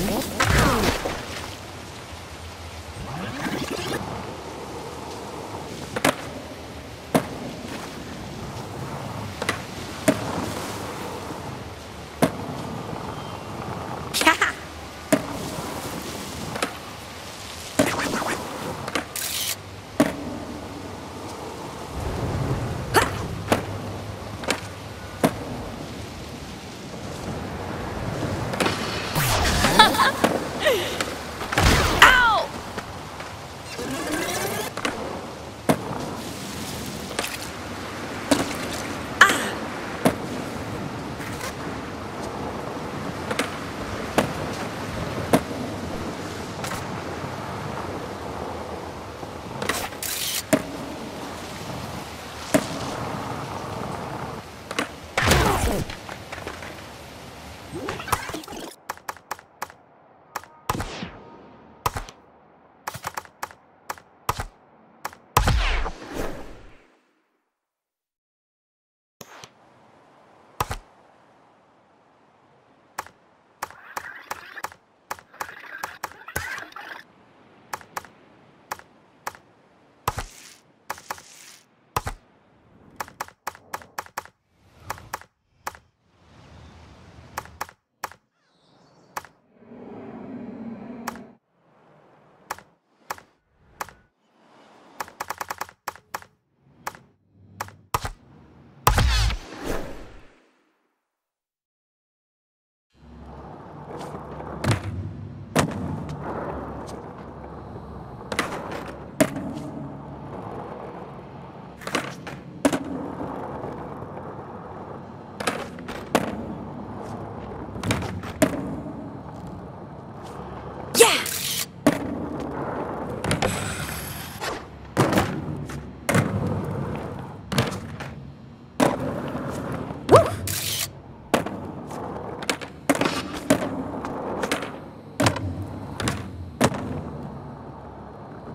Yeah!